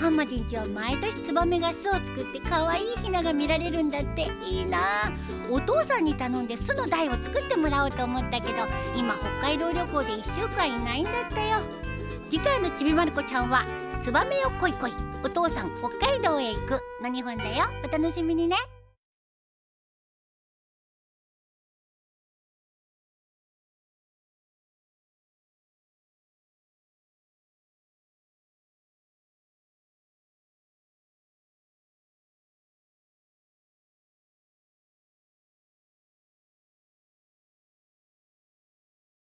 ハマジンちは毎年ツバメが巣を作って可愛いヒナが見られるんだって。いいな。お父さんに頼んで巣の台を作ってもらおうと思ったけど今北海道旅行で1週間いないんだったよ。次回のちびまる子ちゃんは「ツバメよこいこいお父さん北海道へ行く」の2本だよ。お楽しみにね。